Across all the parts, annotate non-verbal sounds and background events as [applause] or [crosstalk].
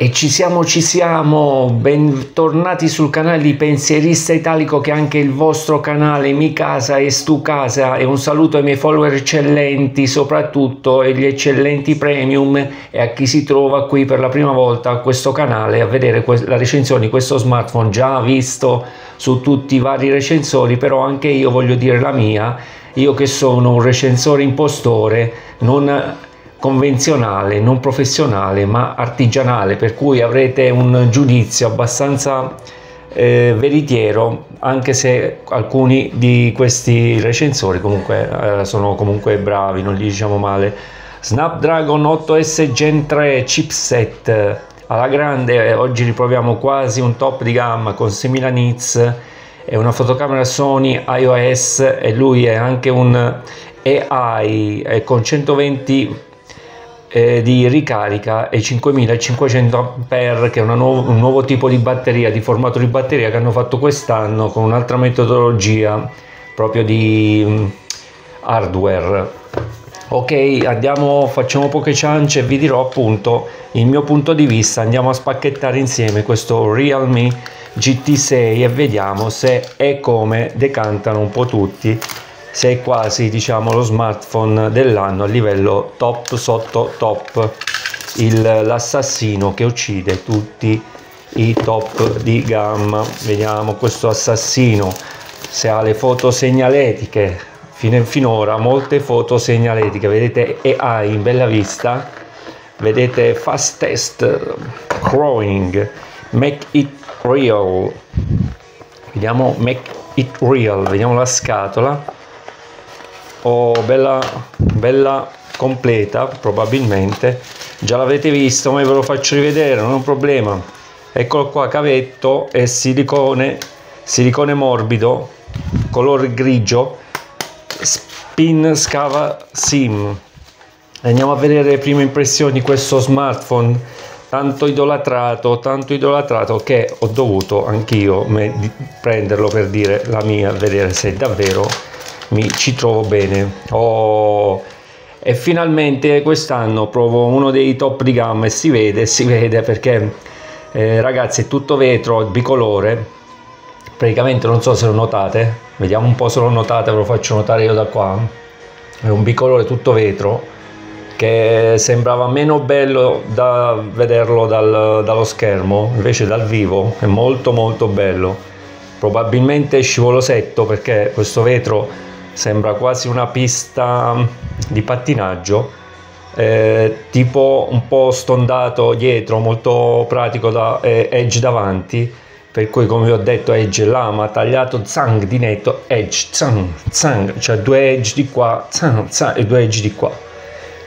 E ci siamo, ci siamo, bentornati sul canale di Pensierista Italico che è anche il vostro canale, mi casa e stu casa. E un saluto ai miei follower eccellenti soprattutto e gli eccellenti premium. E a chi si trova qui per la prima volta a questo canale a vedere la recensione di questo smartphone già visto su tutti i vari recensori però anche io voglio dire la mia, io che sono un recensore impostore non convenzionale, non professionale ma artigianale per cui avrete un giudizio abbastanza eh, veritiero anche se alcuni di questi recensori comunque eh, sono comunque bravi non gli diciamo male. Snapdragon 8S Gen 3 chipset alla grande oggi riproviamo quasi un top di gamma con 6000 nits è una fotocamera Sony iOS e lui è anche un AI con 120 eh, di ricarica e 5500 Ah che è nuovo, un nuovo tipo di batteria, di formato di batteria che hanno fatto quest'anno con un'altra metodologia proprio di mm, hardware. Ok, andiamo, facciamo poche ciance e vi dirò appunto il mio punto di vista. Andiamo a spacchettare insieme questo Realme GT6 e vediamo se è come decantano un po' tutti se è quasi diciamo lo smartphone dell'anno a livello top sotto top. L'assassino che uccide tutti i top di gamma. Vediamo questo assassino. Se ha le foto segnaletiche fino finora molte foto segnaletiche. Vedete AI in bella vista. Vedete fastest growing make it real. Vediamo make it real vediamo la scatola oh, bella, bella completa probabilmente. Già l'avete visto ma ve lo faccio rivedere non è un problema. Eccolo qua cavetto e silicone silicone morbido color grigio spin scava sim. Andiamo a vedere le prime impressioni di questo smartphone. Tanto idolatrato tanto idolatrato che ho dovuto anch'io prenderlo per dire la mia vedere se davvero mi ci trovo bene. Oh, e finalmente quest'anno provo uno dei top di gamma e si vede si vede perché eh, ragazzi è tutto vetro bicolore. Praticamente non so se lo notate. Vediamo un po' se lo notate ve lo faccio notare io da qua. È un bicolore tutto vetro che sembrava meno bello da vederlo dal, dallo schermo invece dal vivo è molto molto bello. Probabilmente scivolosetto perché questo vetro sembra quasi una pista di pattinaggio eh, tipo un po' stondato dietro molto pratico da eh, edge davanti per cui come vi ho detto edge lama tagliato zang di netto edge zang zang cioè due edge di qua zang, zang, e due edge di qua.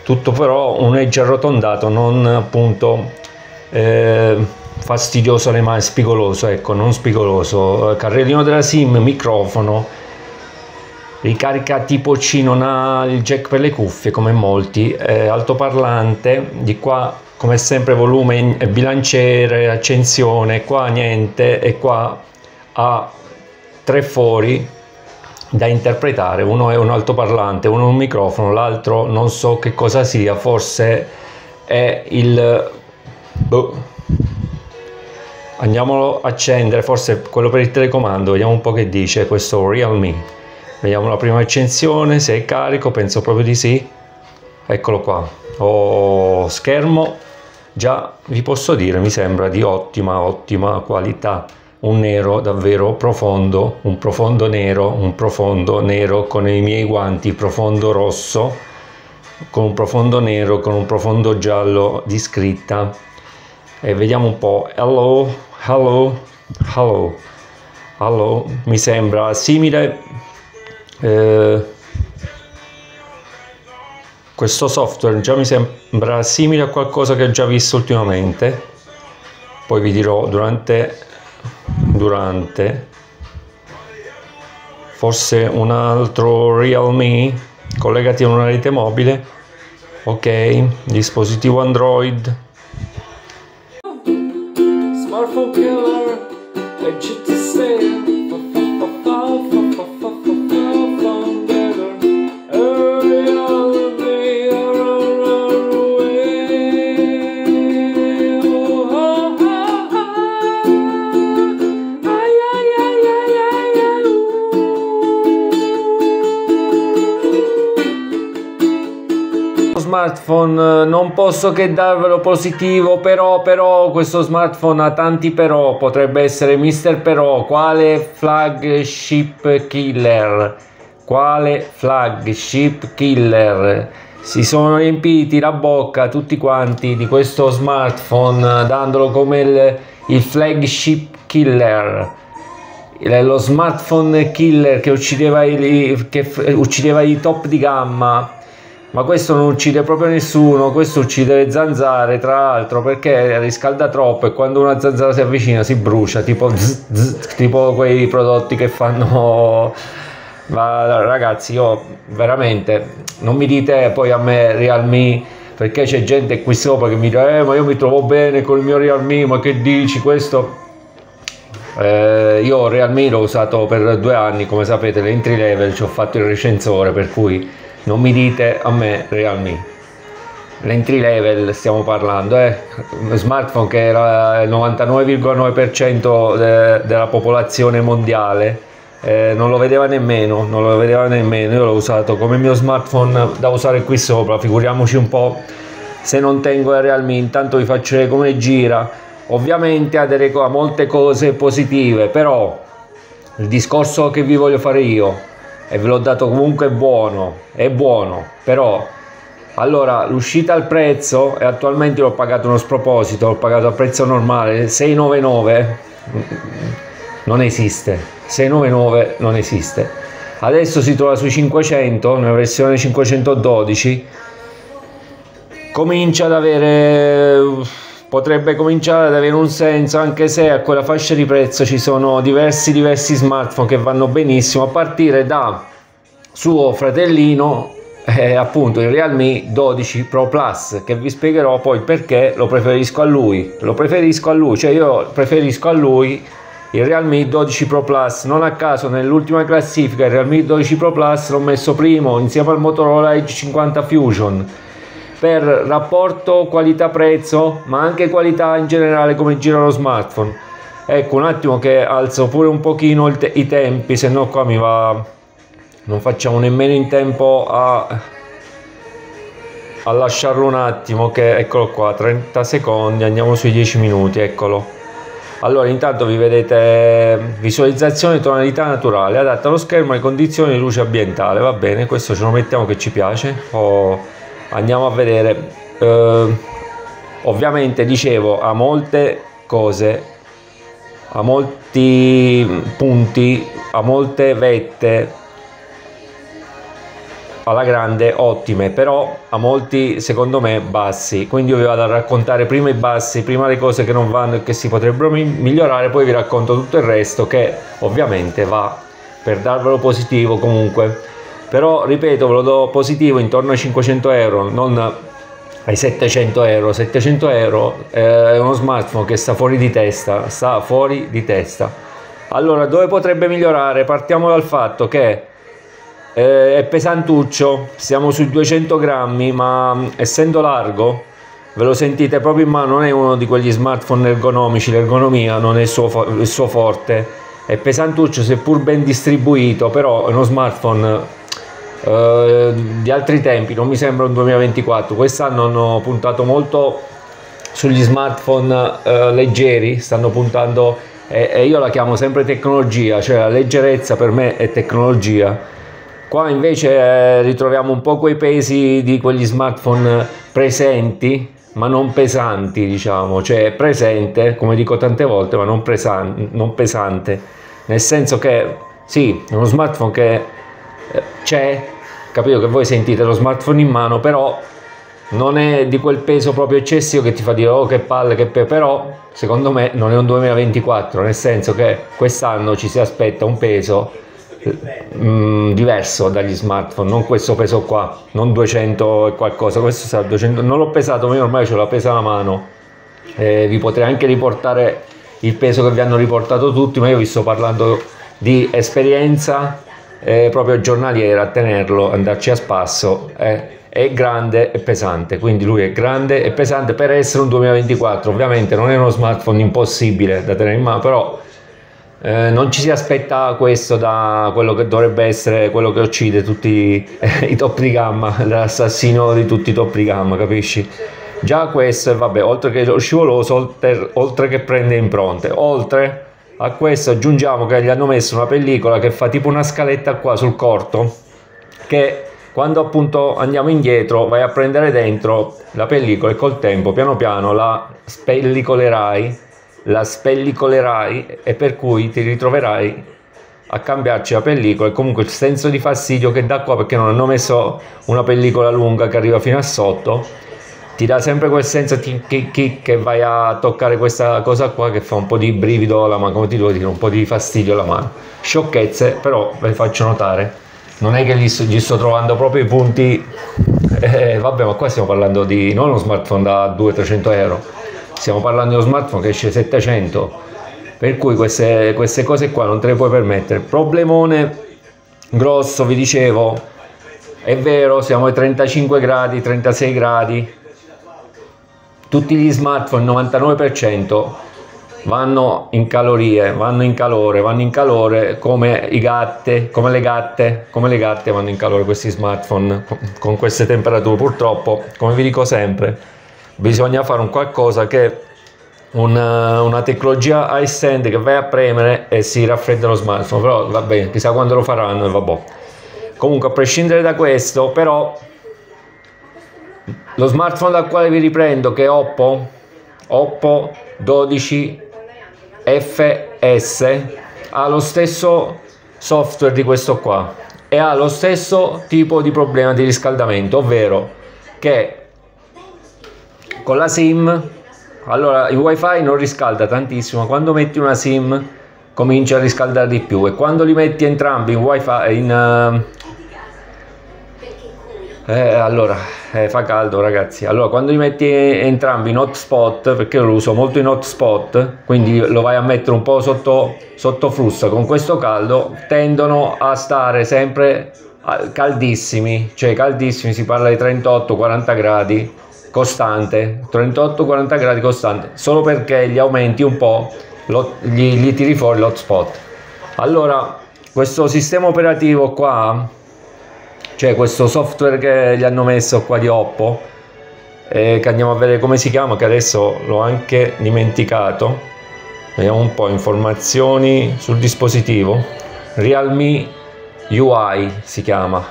Tutto però un edge arrotondato non appunto eh, fastidioso alle mani spigoloso ecco non spigoloso. Carrellino della sim microfono ricarica tipo C non ha il jack per le cuffie come molti. Eh, altoparlante di qua come sempre volume bilanciere accensione qua niente e qua ha tre fori da interpretare. Uno è un altoparlante uno è un microfono l'altro non so che cosa sia forse è il boh. andiamolo a accendere forse quello per il telecomando vediamo un po' che dice questo realme vediamo la prima accensione se è carico penso proprio di sì. Eccolo qua. Ho schermo già vi posso dire mi sembra di ottima ottima qualità. Un nero davvero profondo un profondo nero un profondo nero con i miei guanti profondo rosso con un profondo nero con un profondo giallo di scritta. E vediamo un po' hello hello hello. Hello mi sembra simile eh, questo software già mi sembra simile a qualcosa che ho già visto ultimamente. Poi vi dirò durante durante. Forse un altro Realme collegati a una rete mobile. Ok dispositivo Android. Smartphone killer smartphone non posso che darvelo positivo però però questo smartphone ha tanti però potrebbe essere Mister Però quale flagship killer? Quale flagship killer? Si sono riempiti la bocca tutti quanti di questo smartphone dandolo come il, il flagship killer. Lo smartphone killer che uccideva i, che uccideva i top di gamma ma questo non uccide proprio nessuno questo uccide le zanzare tra l'altro perché riscalda troppo e quando una zanzara si avvicina si brucia tipo, zzz, zzz, tipo quei prodotti che fanno [laughs] ma ragazzi io veramente non mi dite poi a me Realme perché c'è gente qui sopra che mi dice eh ma io mi trovo bene con il mio Realme ma che dici questo? Eh, io Realme l'ho usato per due anni come sapete l'entry level ci ho fatto il recensore per cui non mi dite a me Realme. L'entry level stiamo parlando eh? smartphone che era il 99,9% de- della popolazione mondiale eh, non lo vedeva nemmeno, non lo vedeva nemmeno, io l'ho usato come mio smartphone da usare qui sopra, figuriamoci un po' se non tengo il Realme, intanto vi faccio vedere come gira, ovviamente ha, delle, ha molte cose positive, però il discorso che vi voglio fare io, e ve l'ho dato comunque buono, è buono, però allora l'uscita al prezzo e attualmente l'ho pagato uno sproposito, l'ho pagato a prezzo normale 699 non esiste 699 non esiste. Adesso si trova sui 500 nella versione 512 comincia ad avere potrebbe cominciare ad avere un senso anche se a quella fascia di prezzo ci sono diversi diversi smartphone che vanno benissimo a partire da suo fratellino eh, appunto il Realme 12 Pro Plus che vi spiegherò poi perché lo preferisco a lui. Lo preferisco a lui cioè io preferisco a lui il Realme 12 Pro Plus. Non a caso nell'ultima classifica il Realme 12 Pro Plus l'ho messo primo insieme al Motorola Edge 50 Fusion per rapporto qualità prezzo ma anche qualità in generale come gira lo smartphone. Ecco un attimo che alzo pure un pochino te i tempi se no qua mi va non facciamo nemmeno in tempo a a lasciarlo un attimo che eccolo qua 30 secondi andiamo sui 10 minuti eccolo. Allora intanto vi vedete visualizzazione tonalità naturale adatta allo schermo alle condizioni di luce ambientale va bene? Questo ce lo mettiamo che ci piace o andiamo a vedere. Eh, ovviamente dicevo ha molte cose ha molti punti ha molte vette alla grande ottime però a molti secondo me bassi. Quindi io vi vado a raccontare prima i bassi prima le cose che non vanno e che si potrebbero migliorare poi vi racconto tutto il resto che ovviamente va per darvelo positivo comunque però ripeto ve lo do positivo intorno ai 500 euro non ai 700 euro. 700 euro è uno smartphone che sta fuori di testa sta fuori di testa. Allora dove potrebbe migliorare? Partiamo dal fatto che eh, è pesantuccio, siamo sui 200 grammi, ma mm, essendo largo, ve lo sentite proprio in mano, non è uno di quegli smartphone ergonomici, l'ergonomia non è il suo, il suo forte, è pesantuccio seppur ben distribuito, però è uno smartphone Uh, di altri tempi, non mi sembra un 2024. Quest'anno hanno puntato molto sugli smartphone uh, leggeri, stanno puntando e, e, io la chiamo sempre tecnologia, cioè la leggerezza per me è tecnologia. Qua invece eh, ritroviamo un po' quei pesi di quegli smartphone presenti, ma non pesanti, diciamo, cioè presente, come dico tante volte, ma non, pesan- non pesante, nel senso che sì, è uno smartphone che eh, c'è, capito che voi sentite lo smartphone in mano, però non è di quel peso proprio eccessivo che ti fa dire oh che palle, che pe-", però secondo me non è un 2024, nel senso che quest'anno ci si aspetta un peso Mm, diverso dagli smartphone, non questo peso qua, non 200 e qualcosa, questo sarà 200, non l'ho pesato, ma io ormai ce l'ho pesa la mano, eh, vi potrei anche riportare il peso che vi hanno riportato tutti, ma io vi sto parlando di esperienza eh, proprio giornaliera, a tenerlo, andarci a spasso. Eh, è grande e pesante, quindi lui è grande e pesante per essere un 2024, ovviamente non è uno smartphone impossibile da tenere in mano, però eh, non ci si aspetta questo da quello che dovrebbe essere quello che uccide tutti eh, i top di gamma, l'assassino di tutti i top di gamma, capisci? Già questo, vabbè, oltre che lo scivoloso, oltre, oltre che prende impronte, oltre a questo aggiungiamo che gli hanno messo una pellicola che fa tipo una scaletta qua sul corto, che quando appunto andiamo indietro vai a prendere dentro la pellicola e col tempo piano piano la spellicolerai la spellicolerai e per cui ti ritroverai a cambiarci la pellicola e comunque il senso di fastidio che dà qua perché non hanno messo una pellicola lunga che arriva fino a sotto ti dà sempre quel senso che, che, che vai a toccare questa cosa qua che fa un po' di brivido alla mano come ti devo dire un po' di fastidio alla mano. Sciocchezze però ve le faccio notare. Non è che gli sto, gli sto trovando proprio i punti. [laughs] Eh, vabbè ma qua stiamo parlando di non uno smartphone da 200-300 euro. Stiamo parlando di uno smartphone che esce 700 per cui queste, queste cose qua non te le puoi permettere. Problemone grosso vi dicevo. È vero siamo ai 35 gradi 36 gradi tutti gli smartphone 99% vanno in calorie vanno in calore vanno in calore come i gatte come le gatte come le gatte vanno in calore questi smartphone con queste temperature. Purtroppo come vi dico sempre bisogna fare un qualcosa che una, una tecnologia high-end che vai a premere e si raffredda lo smartphone. Però va bene chissà quando lo faranno e vabbè. Comunque a prescindere da questo però lo smartphone dal quale vi riprendo che è Oppo? Oppo 12 FS ha lo stesso software di questo qua e ha lo stesso tipo di problema di riscaldamento ovvero che con la sim allora il wifi non riscalda tantissimo quando metti una sim comincia a riscaldare di più e quando li metti entrambi in wifi in uh, eh, allora eh, fa caldo ragazzi. Allora quando li metti entrambi in hotspot perché io lo uso molto in hotspot quindi lo vai a mettere un po' sotto sotto flusso con questo caldo tendono a stare sempre caldissimi. Cioè caldissimi si parla di 38 40 gradi costante. 38-40 gradi costante. Solo perché gli aumenti un po' lo, gli, gli tiri fuori l'hotspot. Allora questo sistema operativo qua cioè questo software che gli hanno messo qua di Oppo eh, che andiamo a vedere come si chiama che adesso l'ho anche dimenticato. Vediamo un po' informazioni sul dispositivo. Realme UI si chiama.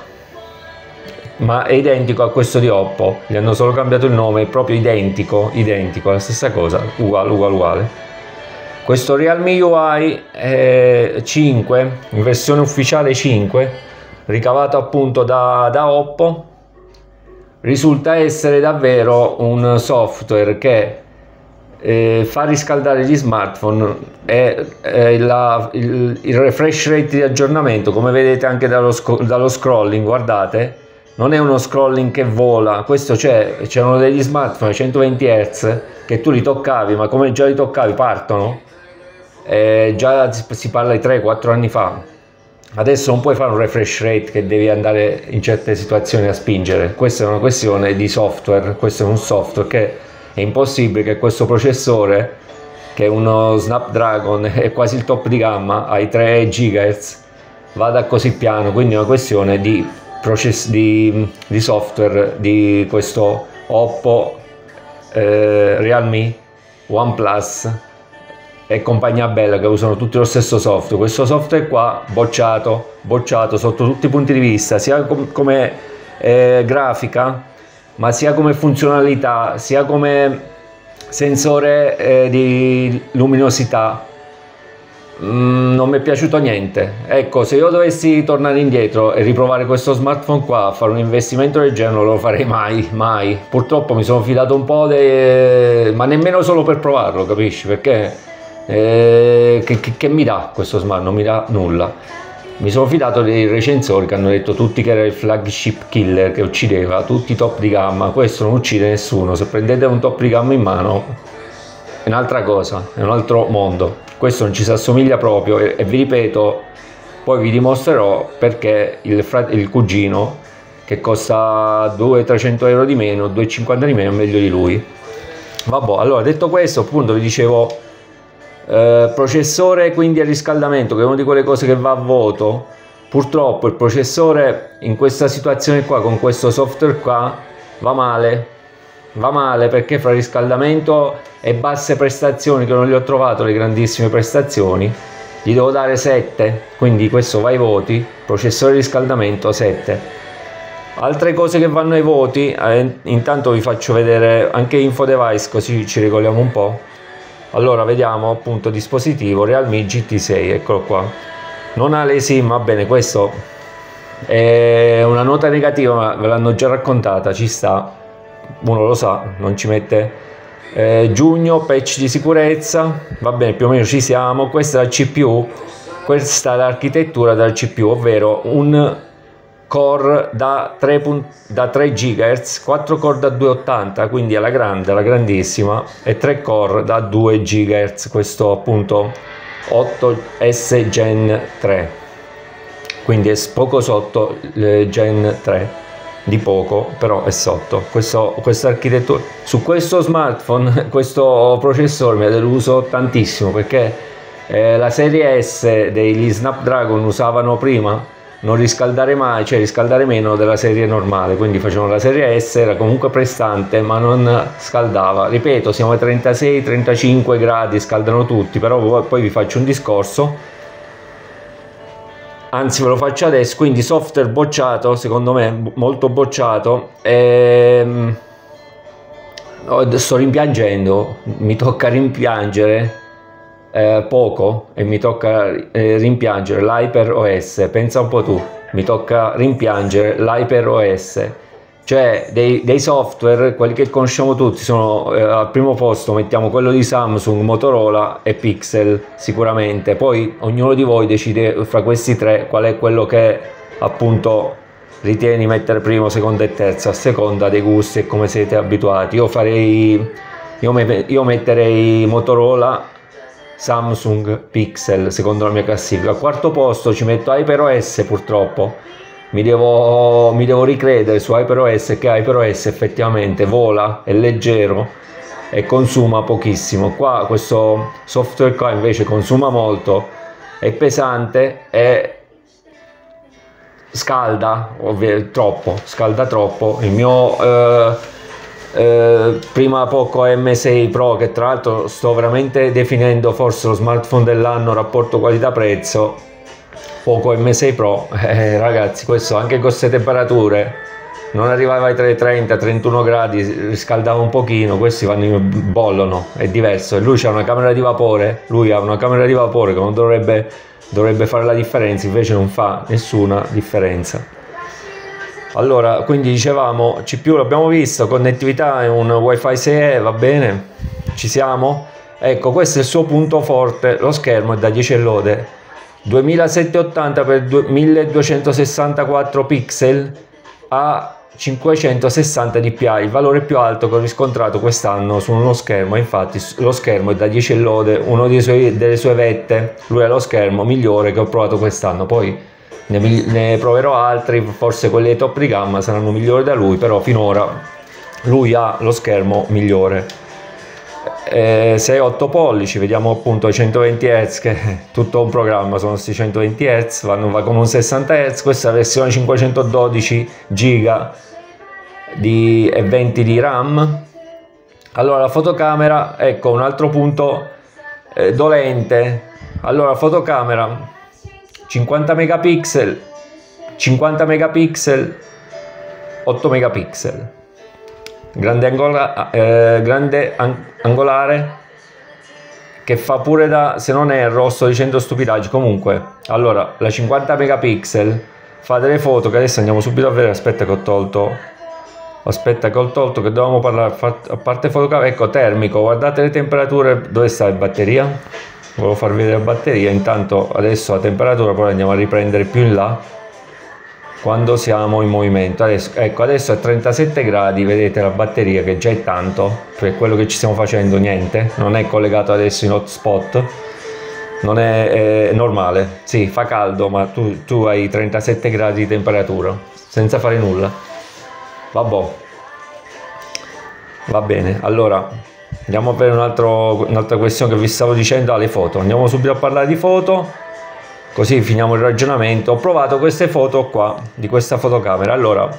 Ma è identico a questo di Oppo, gli hanno solo cambiato il nome, è proprio identico, identico, la stessa cosa, uguale, uguale, uguale. Questo Realme UI 5, in versione ufficiale 5, ricavato appunto da, da Oppo, risulta essere davvero un software che eh, fa riscaldare gli smartphone e il, il, refresh rate di aggiornamento come vedete anche dallo, dallo scrolling guardate non è uno scrolling che vola, questo c'è, c'erano degli smartphone a 120 Hz che tu li toccavi, ma come già li toccavi partono, eh, già si parla di 3-4 anni fa. Adesso non puoi fare un refresh rate che devi andare in certe situazioni a spingere, questa è una questione di software, questo è un software che è impossibile che questo processore, che è uno Snapdragon, è quasi il top di gamma, ai 3 GHz, vada così piano, quindi è una questione di process di, di software di questo Oppo, eh, Realme, OnePlus e compagnia bella che usano tutti lo stesso software. Questo software qua bocciato, bocciato sotto tutti i punti di vista, sia com come eh, grafica, ma sia come funzionalità, sia come sensore eh, di luminosità Mm, non mi è piaciuto niente. Ecco, se io dovessi tornare indietro e riprovare questo smartphone qua, fare un investimento del genere, non lo farei mai, mai. Purtroppo mi sono fidato un po', de... ma nemmeno solo per provarlo, capisci? Perché eh, che, che, che, mi dà questo smartphone? Non mi dà nulla. Mi sono fidato dei recensori che hanno detto tutti che era il flagship killer che uccideva, tutti top di gamma. Questo non uccide nessuno. Se prendete un top di gamma in mano, è un'altra cosa, è un altro mondo questo non ci si assomiglia proprio e, e vi ripeto poi vi dimostrerò perché il, il cugino che costa 200-300 euro di meno 250 di meno è meglio di lui vabbè allora detto questo appunto vi dicevo eh, processore quindi a riscaldamento che è una di quelle cose che va a voto purtroppo il processore in questa situazione qua con questo software qua va male. Va male perché fra riscaldamento e basse prestazioni che non gli ho trovato le grandissime prestazioni gli devo dare 7 quindi questo va ai voti. Processore riscaldamento 7 altre cose che vanno ai voti eh, intanto vi faccio vedere anche info device così ci regoliamo un po' allora vediamo appunto dispositivo realme gt6 eccolo qua. Non ha le sim va bene questo è una nota negativa ma ve l'hanno già raccontata ci sta. Uno lo sa non ci mette. Eh, giugno patch di sicurezza va bene più o meno ci siamo. Questa è la cpu questa è l'architettura del cpu ovvero un core da 3, da 3 GHz 4 core da 280 quindi alla grande alla grandissima e 3 core da 2 GHz questo appunto 8S Gen 3 quindi è poco sotto il Gen 3 di poco però è sotto. Questa architettura su questo smartphone [laughs] questo processore mi ha deluso tantissimo perché eh, la serie S degli Snapdragon usavano prima non riscaldare mai, cioè riscaldare meno della serie normale, quindi facevano la serie S, era comunque prestante ma non scaldava, ripeto siamo a 36-35 gradi, scaldano tutti, però poi vi faccio un discorso. Anzi ve lo faccio adesso quindi software bocciato secondo me molto bocciato ehm, sto rimpiangendo mi tocca rimpiangere eh, poco e mi tocca eh, rimpiangere l'Hyper OS pensa un po' tu mi tocca rimpiangere l'Hyper OS cioè dei, dei, software, quelli che conosciamo tutti, sono eh, al primo posto mettiamo quello di Samsung, Motorola e Pixel sicuramente, poi ognuno di voi decide fra questi tre qual è quello che appunto ritieni mettere primo, secondo e terzo, a seconda dei gusti e come siete abituati. Io farei, io, me, io metterei Motorola, Samsung, Pixel secondo la mia classifica. Al quarto posto ci metto HyperOS purtroppo mi devo, mi devo ricredere su HyperOS che HyperOS effettivamente vola, è leggero e consuma pochissimo. Qua questo software qua invece consuma molto, è pesante e scalda ovvio, troppo, scalda troppo. Il mio eh, eh, prima poco M6 Pro che tra l'altro sto veramente definendo forse lo smartphone dell'anno rapporto qualità-prezzo poco M6 Pro, [laughs] eh, ragazzi, questo anche con queste temperature non arrivava ai 30, 31 gradi, riscaldava un pochino, questi vanno bollono, è diverso. E lui ha una camera di vapore, lui ha una camera di vapore che non dovrebbe, dovrebbe fare la differenza, invece non fa nessuna differenza. Allora, quindi dicevamo, CPU l'abbiamo visto, connettività è un wifi 6E, va bene? Ci siamo? Ecco, questo è il suo punto forte, lo schermo è da 10 lode 2780 x 1264 pixel a 560 dpi il valore più alto che ho riscontrato quest'anno su uno schermo infatti lo schermo è da 10 lode suoi, delle sue vette lui è lo schermo migliore che ho provato quest'anno poi ne, ne proverò altri forse quelli top di gamma saranno migliori da lui però finora lui ha lo schermo migliore eh, 6-8 pollici, vediamo appunto i 120 Hz che tutto un programma, sono questi 120 Hz, vanno va come un 60 Hz, questa versione 512 giga di, e 20 di RAM. Allora la fotocamera, ecco un altro punto eh, dolente, allora fotocamera 50 megapixel, 50 megapixel, 8 megapixel. Grande, angola, eh, grande an angolare che fa pure da se non erro sto dicendo stupidaggi. Comunque allora la 50 megapixel fa delle foto che adesso andiamo subito a vedere. Aspetta che ho tolto aspetta che ho tolto che dovevamo parlare a parte fotocamera ecco termico. Guardate le temperature dove sta la batteria volevo farvi vedere la batteria intanto adesso la temperatura poi andiamo a riprendere più in là quando siamo in movimento. Adesso, ecco adesso a 37 gradi vedete la batteria che già è tanto per quello che ci stiamo facendo niente non è collegato adesso in hotspot non è, è normale. Sì fa caldo ma tu, tu, hai 37 gradi di temperatura senza fare nulla. Vabbè va bene allora andiamo a vedere un altro, un'altra questione che vi stavo dicendo alle foto. Andiamo subito a parlare di foto così finiamo il ragionamento. Ho provato queste foto qua di questa fotocamera. Allora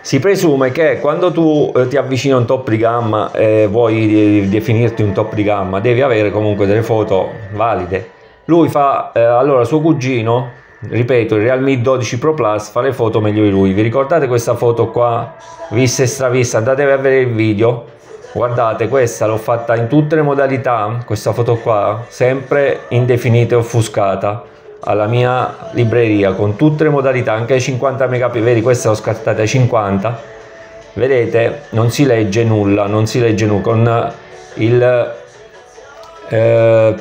si presume che quando tu eh, ti avvicini a un top di gamma e vuoi definirti un top di gamma devi avere comunque delle foto valide. Lui fa eh, allora suo cugino ripeto il Realme 12 Pro Plus fa le foto meglio di lui. Vi ricordate questa foto qua? Vista e stravista andatevi a vedere il video guardate questa l'ho fatta in tutte le modalità questa foto qua sempre indefinita e offuscata alla mia libreria con tutte le modalità anche 50 megapixel vedi questa l'ho scartata ai 50 vedete non si legge nulla non si legge nulla. Con il eh,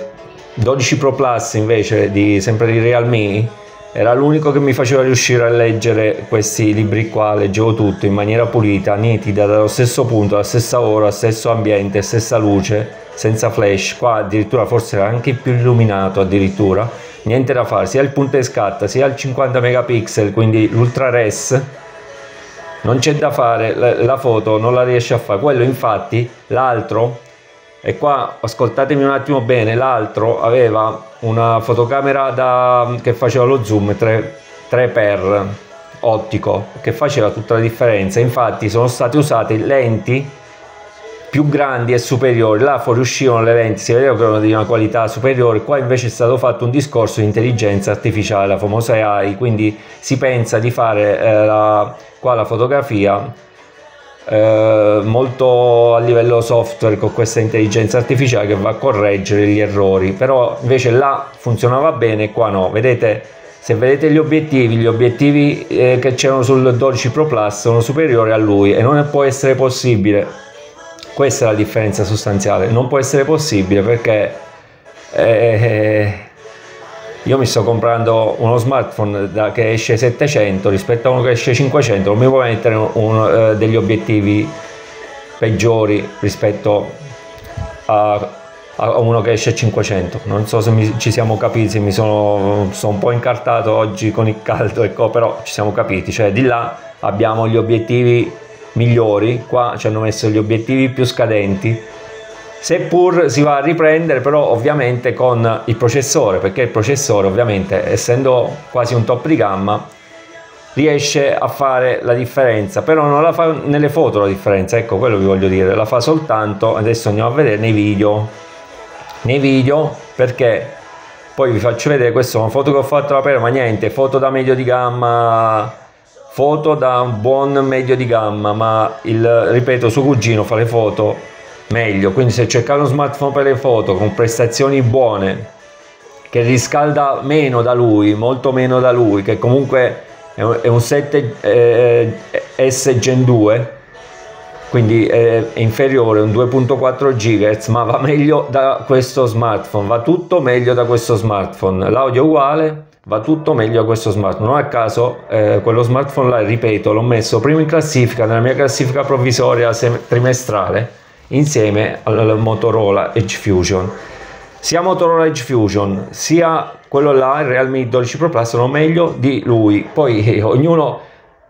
12 Pro Plus invece di sempre di Realme era l'unico che mi faceva riuscire a leggere questi libri qua leggevo tutto in maniera pulita nitida dallo stesso punto alla stessa ora stesso ambiente stessa luce senza flash. Qua addirittura forse era anche più illuminato addirittura. Niente da fare sia il punto e scatta sia il 50 megapixel quindi l'ultra res non c'è da fare la foto non la riesce a fare. Quello infatti l'altro e qua ascoltatemi un attimo bene l'altro aveva una fotocamera da, che faceva lo zoom 3, 3x ottico che faceva tutta la differenza. Infatti sono state usate lenti più grandi e superiori. Là fuoriuscivano le lenti si vedeva che erano di una qualità superiore. Qua invece è stato fatto un discorso di intelligenza artificiale la famosa AI quindi si pensa di fare eh, la, qua la fotografia eh, molto a livello software con questa intelligenza artificiale che va a correggere gli errori. Però invece là funzionava bene qua no. Vedete se vedete gli obiettivi gli obiettivi eh, che c'erano sul 12 Pro Plus sono superiori a lui e non può essere possibile. Questa è la differenza sostanziale. Non può essere possibile perché eh, io mi sto comprando uno smartphone da, che esce 700 rispetto a uno che esce 500. Non mi può mettere un, eh, degli obiettivi peggiori rispetto a, a, uno che esce 500. Non so se mi, ci siamo capiti, mi sono, sono un po' incartato oggi con il caldo, ecco, però ci siamo capiti. Cioè di là abbiamo gli obiettivi migliori, qua ci hanno messo gli obiettivi più scadenti, seppur si va a riprendere però ovviamente con il processore, perché il processore ovviamente essendo quasi un top di gamma riesce a fare la differenza, però non la fa nelle foto la differenza, ecco quello vi voglio dire, la fa soltanto, adesso andiamo a vedere nei video, nei video perché poi vi faccio vedere, questa è una foto che ho fatto da per ma niente, foto da medio di gamma foto da un buon medio di gamma ma il ripeto suo cugino fa le foto meglio quindi se cercate uno smartphone per le foto con prestazioni buone che riscalda meno da lui molto meno da lui che comunque è un 7 eh, S Gen 2 quindi è inferiore un 2.4 GHz ma va meglio da questo smartphone va tutto meglio da questo smartphone l'audio è uguale va tutto meglio a questo smartphone. Non a caso eh, quello smartphone là, ripeto, l'ho messo primo in classifica, nella mia classifica provvisoria trimestrale, insieme al Motorola Edge Fusion. Sia Motorola Edge Fusion, sia quello là, il Realme 12 Pro Plus, sono meglio di lui. Poi eh, ognuno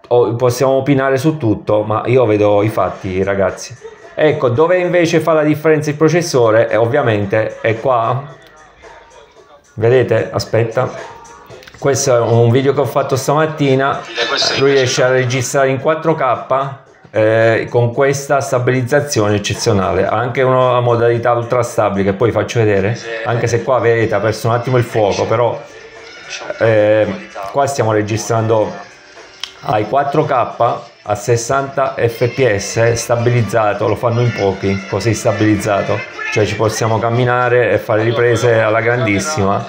oh, possiamo opinare su tutto, ma io vedo i fatti, ragazzi. Ecco, dove invece fa la differenza il processore, eh, ovviamente è qua. Vedete? Aspetta questo è un video che ho fatto stamattina lui riesce a registrare in 4k eh, con questa stabilizzazione eccezionale anche una modalità ultra stabile che poi faccio vedere anche se qua vedete ha perso un attimo il fuoco però eh, qua stiamo registrando ai 4k a 60 fps stabilizzato lo fanno in pochi così stabilizzato. Cioè ci possiamo camminare e fare riprese alla grandissima.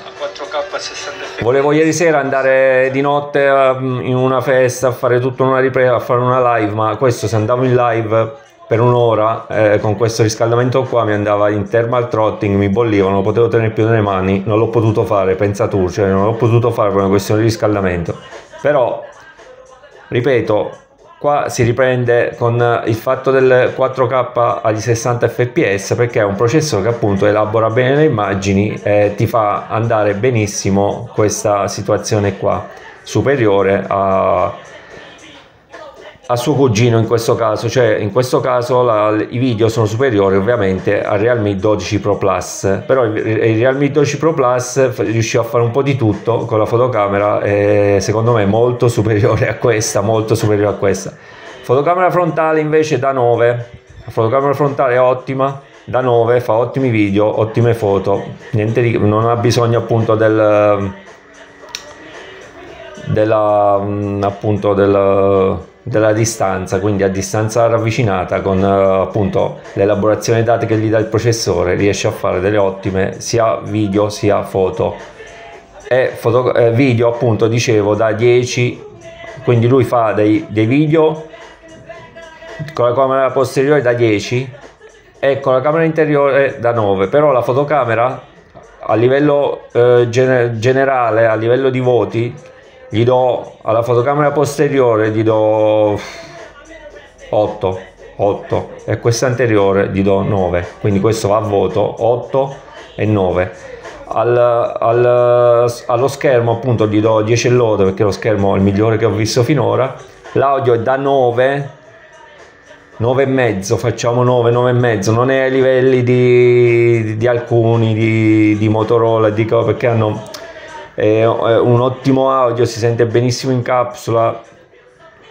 Volevo ieri sera andare di notte um, in una festa a fare tutta una ripresa, a fare una live, ma questo se andavo in live per un'ora eh, con questo riscaldamento qua mi andava in thermal trotting, mi bolliva, non lo potevo tenere più nelle mani, non l'ho potuto fare, pensa tu, cioè non l'ho potuto fare per una questione di riscaldamento. Però, ripeto, qua si riprende con il fatto del 4K agli 60 fps perché è un processore che appunto elabora bene le immagini e ti fa andare benissimo questa situazione qua superiore a a suo cugino in questo caso, cioè in questo caso la, i video sono superiori ovviamente al Realme 12 Pro Plus, però il, il Realme 12 Pro Plus riusciva a fare un po' di tutto con la fotocamera e secondo me molto [laughs] superiore a questa, molto superiore a questa. Fotocamera frontale invece da 9, la fotocamera frontale è ottima, da 9 fa ottimi video, ottime foto, di, non ha bisogno appunto del della mm, appunto del della distanza, quindi a distanza ravvicinata con uh, appunto l'elaborazione dati che gli dà il processore, riesce a fare delle ottime sia video sia foto. E foto, eh, video appunto dicevo da 10, quindi lui fa dei, dei video con la camera posteriore da 10 e con la camera interiore da 9, però la fotocamera a livello eh, gener generale, a livello di voti, gli do alla fotocamera posteriore gli do 8 8 e questa anteriore gli do 9 quindi questo va a voto 8 e 9 al, al, allo schermo appunto gli do 10 lode perché lo schermo è il migliore che ho visto finora. L'audio è da 9 9 e mezzo facciamo 9 9 e mezzo. Non è ai livelli di, di, alcuni di, di Motorola di perché hanno è un ottimo audio, si sente benissimo in capsula,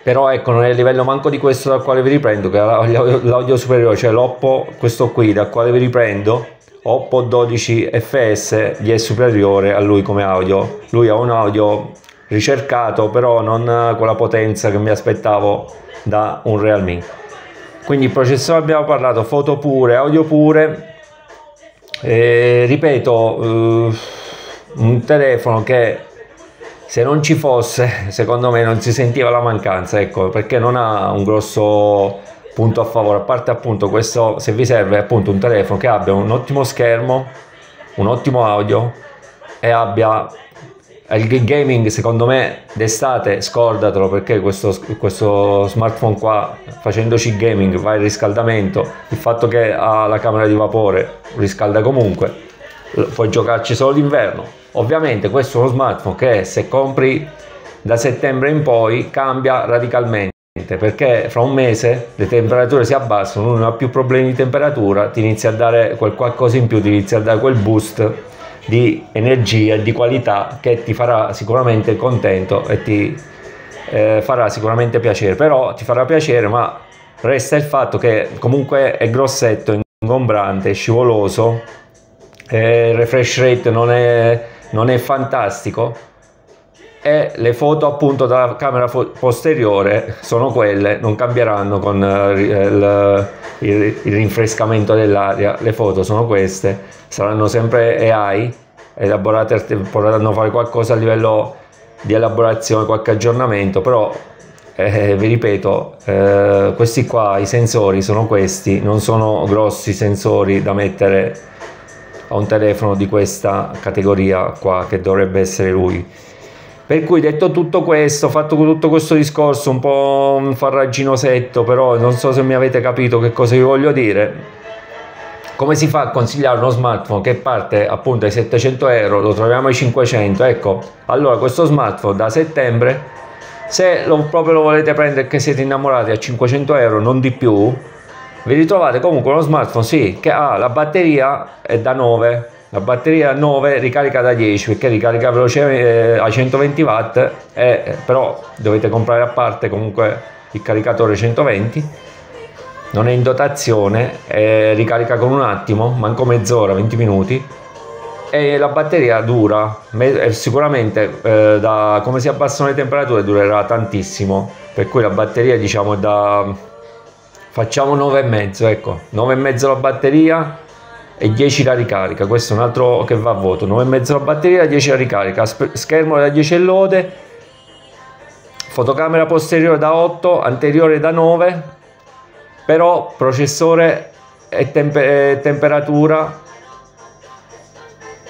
però ecco non è a livello manco di questo dal quale vi riprendo, che è l'audio superiore, cioè l'Oppo, questo qui dal quale vi riprendo, Oppo 12 fs gli è superiore a lui come audio, lui ha un audio ricercato però non con la potenza che mi aspettavo da un Realme. Quindi il processore abbiamo parlato, foto pure, audio pure, e, ripeto... Uh, un telefono che se non ci fosse secondo me non si sentiva la mancanza ecco perché non ha un grosso punto a favore a parte appunto questo se vi serve appunto un telefono che abbia un ottimo schermo un ottimo audio e abbia il gaming secondo me d'estate scordatelo perché questo, questo smartphone qua facendoci gaming va il riscaldamento il fatto che ha la camera di vapore riscalda comunque puoi giocarci solo d'inverno. Ovviamente questo è uno smartphone che se compri da settembre in poi cambia radicalmente perché fra un mese le temperature si abbassano, non ha più problemi di temperatura, ti inizia a dare quel qualcosa in più, ti inizia a dare quel boost di energia e di qualità che ti farà sicuramente contento e ti eh, farà sicuramente piacere, però ti farà piacere ma resta il fatto che comunque è grossetto, ingombrante, scivoloso eh, il refresh rate non è, non è fantastico? E le foto appunto dalla camera posteriore sono quelle, non cambieranno con eh, il, il, il, rinfrescamento dell'aria, le foto sono queste, saranno sempre AI, elaborate, potranno fare qualcosa a livello di elaborazione, qualche aggiornamento, però eh, vi ripeto, eh, questi qua, i sensori sono questi, non sono grossi sensori da mettere a un telefono di questa categoria qua che dovrebbe essere lui. Per cui detto tutto questo fatto tutto questo discorso un po' un farraginosetto però non so se mi avete capito che cosa vi voglio dire. Come si fa a consigliare uno smartphone che parte appunto ai 700 euro lo troviamo ai 500 ecco allora questo smartphone da settembre se lo, proprio lo volete prendere che siete innamorati a 500 euro non di più vi ritrovate comunque uno smartphone sì, che ha la batteria da 9 la batteria 9 ricarica da 10 perché ricarica veloce eh, a 120 watt eh, però dovete comprare a parte comunque il caricatore 120 non è in dotazione eh, ricarica con un attimo manco mezz'ora 20 minuti. E la batteria dura sicuramente eh, da come si abbassano le temperature durerà tantissimo. Per cui la batteria diciamo è da facciamo 9,5 ecco. 9,5 la batteria e 10 la ricarica. Questo è un altro che va a voto. 9,5 la batteria 10 la ricarica. Schermo da 10 lode. Fotocamera posteriore da 8 anteriore da 9 però processore e, tempe e temperatura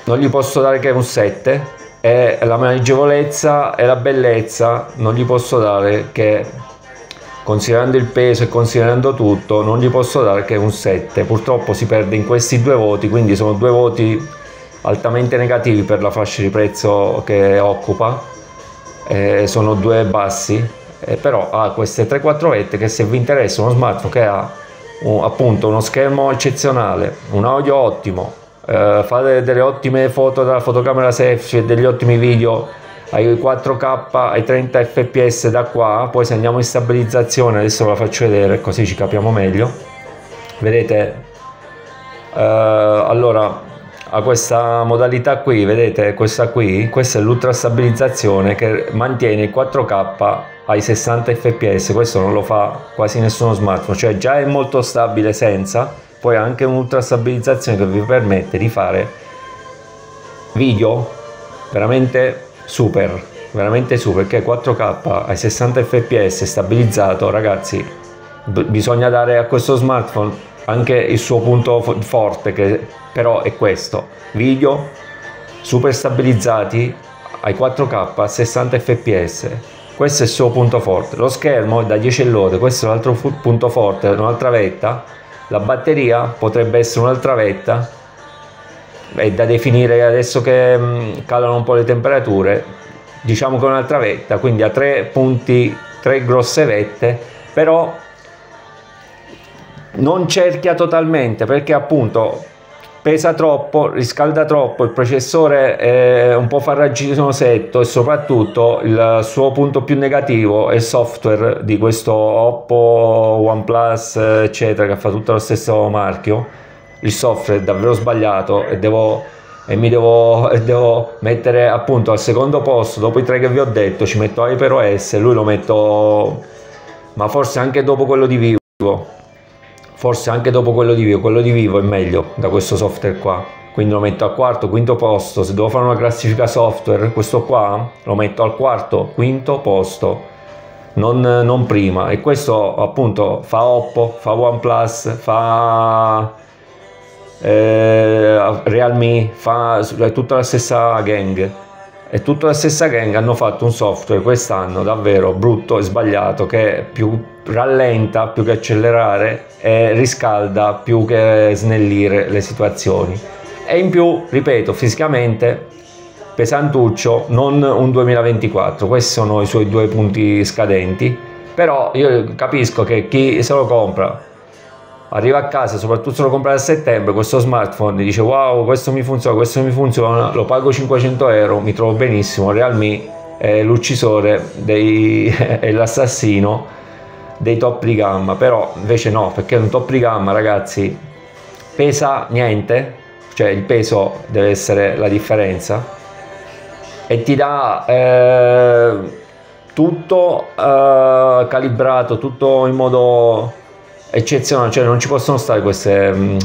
non gli posso dare che un 7 e la maneggevolezza e la bellezza non gli posso dare che considerando il peso e considerando tutto non gli posso dare che un 7 purtroppo si perde in questi due voti quindi sono due voti altamente negativi per la fascia di prezzo che occupa eh, sono due bassi eh, però ha queste 3-4 vette che se vi interessa uno smartphone che ha un, appunto uno schermo eccezionale, un audio ottimo, eh, fate delle ottime foto dalla fotocamera selfie e degli ottimi video ai 4K ai 30 fps da qua poi se andiamo in stabilizzazione adesso ve la faccio vedere così ci capiamo meglio. Vedete eh, allora a questa modalità qui vedete questa qui questa è l'ultra stabilizzazione che mantiene il 4K ai 60 fps questo non lo fa quasi nessuno smartphone cioè già è molto stabile senza poi ha anche un'ultra stabilizzazione che vi permette di fare video veramente super veramente super perché 4K ai 60 fps stabilizzato ragazzi bisogna dare a questo smartphone anche il suo punto forte che però è questo. Video super stabilizzati ai 4K a 60 fps questo è il suo punto forte. Lo schermo è da 10 lode questo è l'altro punto forte un'altra vetta. La batteria potrebbe essere un'altra vetta è da definire adesso che mm, calano un po' le temperature diciamo che un'altra vetta quindi ha tre punti tre grosse vette però non cerchia totalmente perché appunto pesa troppo, riscalda troppo, il processore è un po' farraginosetto e soprattutto il suo punto più negativo è il software di questo Oppo, OnePlus eccetera che fa tutto lo stesso marchio il software è davvero sbagliato e devo e mi devo, [laughs] devo, mettere appunto al secondo posto. Dopo i tre che vi ho detto ci metto HyperOS e lui lo metto ma forse anche dopo quello di Vivo. Forse anche dopo quello di Vivo, quello di Vivo è meglio da questo software qua, quindi lo metto al quarto, quinto posto, se devo fare una classifica software, questo qua lo metto al quarto, quinto posto, non, non prima, e questo appunto fa Oppo, fa OnePlus, fa eh, Realme, fa è tutta la stessa gang. E tutta la stessa gang hanno fatto un software quest'anno davvero brutto e sbagliato che più rallenta più che accelerare e riscalda più che snellire le situazioni. E in più ripeto fisicamente pesantuccio non un 2024 questi sono i suoi due punti scadenti. Però io capisco che chi se lo compra arriva a casa, soprattutto se lo compra a settembre, questo smartphone dice wow, questo mi funziona, questo mi funziona, lo pago 500 euro, mi trovo benissimo, Realme è l'uccisore, dei, [laughs] è l'assassino dei top di gamma, però invece no, perché un top di gamma ragazzi pesa niente, cioè il peso deve essere la differenza e ti dà eh, tutto eh, calibrato, tutto in modo eccezionale, cioè non ci possono stare queste, mm,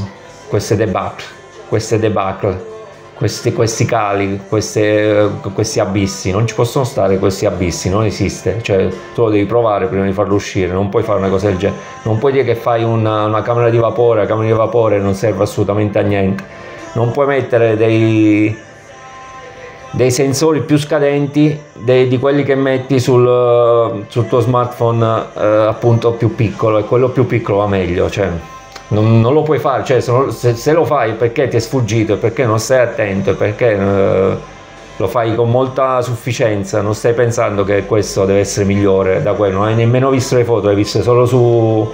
queste debacle, queste debacle, questi, questi cali, queste, questi abissi, non ci possono stare questi abissi, non esiste, cioè tu lo devi provare prima di farlo uscire, non puoi fare una cosa del genere, non puoi dire che fai una, una camera di vapore, la camera di vapore non serve assolutamente a niente, non puoi mettere dei dei sensori più scadenti dei, di quelli che metti sul, sul tuo smartphone eh, appunto più piccolo e quello più piccolo va meglio cioè non, non lo puoi fare cioè, se, se, lo fai perché ti è sfuggito perché non stai attento perché eh, lo fai con molta sufficienza non stai pensando che questo deve essere migliore da quello non hai nemmeno visto le foto le hai viste solo su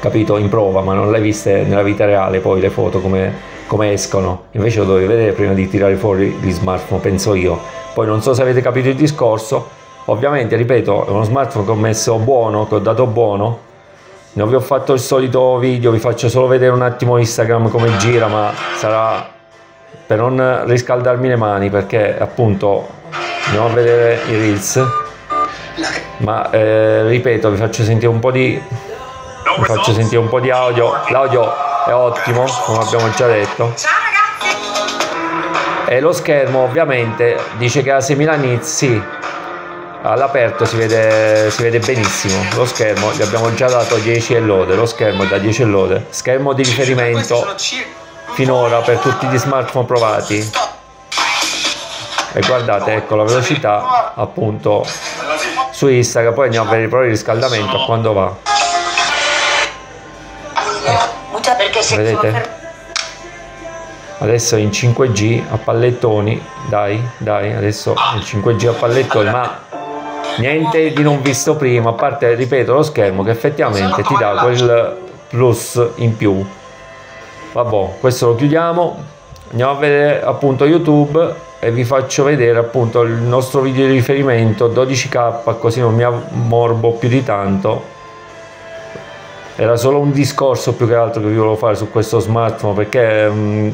capito in prova ma non le hai viste nella vita reale poi le foto come come escono, invece lo dovevi vedere prima di tirare fuori gli smartphone, penso io. Poi non so se avete capito il discorso, ovviamente, ripeto, è uno smartphone che ho messo buono, che ho dato buono, non vi ho fatto il solito video, vi faccio solo vedere un attimo Instagram come gira, ma sarà per non riscaldarmi le mani, perché appunto andiamo a vedere i reels, ma eh, ripeto, vi faccio sentire un po' di... vi faccio sentire un po' di audio, l'audio è ottimo come abbiamo già detto. E lo schermo ovviamente dice che ha 6000 nits sì. All'aperto si vede, si vede benissimo. Lo schermo gli abbiamo già dato 10 e lode. Lo schermo è da 10 e lode. Schermo di riferimento finora per tutti gli smartphone provati. E guardate ecco la velocità appunto su Instagram. Poi andiamo a vedere il riscaldamento a quando va vedete? adesso in 5G a pallettoni dai dai adesso il 5G a pallettoni ma niente di non visto prima a parte ripeto lo schermo che effettivamente ti dà quel plus in più. Vabbè questo lo chiudiamo andiamo a vedere appunto youtube e vi faccio vedere appunto il nostro video di riferimento 12k così non mi ammorbo più di tanto era solo un discorso più che altro che vi volevo fare su questo smartphone perché mh, mm,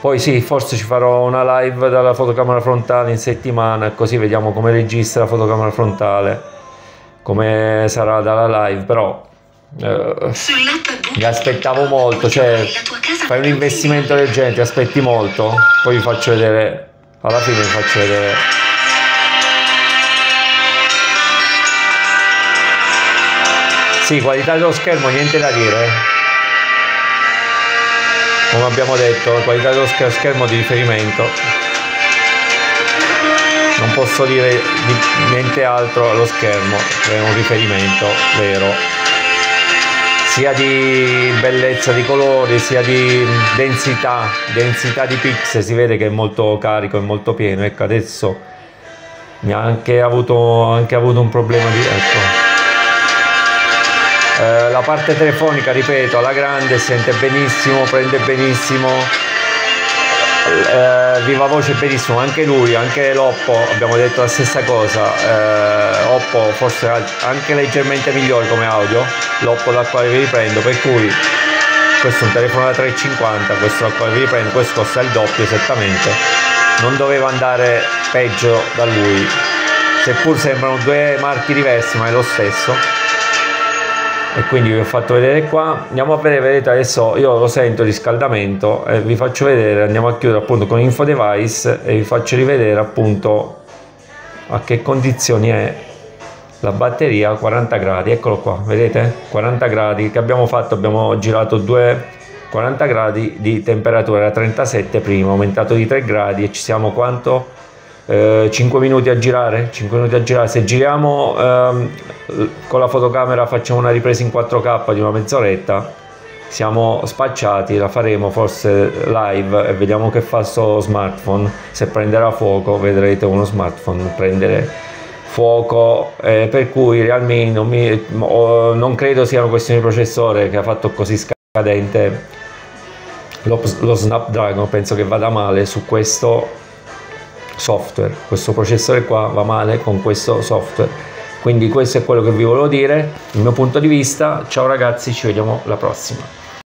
poi sì forse ci farò una live dalla fotocamera frontale in settimana così vediamo come registra la fotocamera frontale come sarà dalla live però eh, mi aspettavo molto cioè fai un investimento del ti aspetti molto? Poi vi faccio vedere alla fine vi faccio vedere Sì, qualità dello schermo niente da dire. Come abbiamo detto, qualità dello schermo di riferimento. Non posso dire di niente altro allo schermo, è un riferimento vero. Sia di bellezza di colori, sia di densità, densità di pixel, si vede che è molto carico, è molto pieno. Ecco, adesso mi ha anche avuto, anche avuto un problema di... Ecco, eh, la parte telefonica ripeto alla grande sente benissimo prende benissimo. Eh, viva voce benissimo anche lui anche l'Oppo abbiamo detto la stessa cosa. Eh, Oppo forse anche leggermente migliore come audio l'Oppo dal quale vi riprendo per cui questo è un telefono da 350 questo dal quale vi riprendo questo costa il doppio esattamente. Non doveva andare peggio da lui seppur sembrano due marchi diversi ma è lo stesso e quindi vi ho fatto vedere qua. Andiamo a vedere vedete adesso io lo sento riscaldamento e vi faccio vedere andiamo a chiudere appunto con info device e vi faccio rivedere appunto a che condizioni è la batteria a 40 gradi eccolo qua vedete? 40 gradi che abbiamo fatto abbiamo girato due 40 gradi di temperatura era 37 prima aumentato di 3 gradi e ci siamo quanto 5 eh, minuti a girare? 5 minuti a girare. Se giriamo ehm, con la fotocamera facciamo una ripresa in 4k di una mezz'oretta. Siamo spacciati la faremo forse live e vediamo che fa sto smartphone. Se prenderà fuoco vedrete uno smartphone prendere fuoco. Eh, per cui Realme non, mi, non credo sia una questione di processore che ha fatto così scadente lo, lo Snapdragon. Penso che vada male su questo software. Questo processore qua va male con questo software. Quindi questo è quello che vi volevo dire. Il mio punto di vista ciao ragazzi ci vediamo la prossima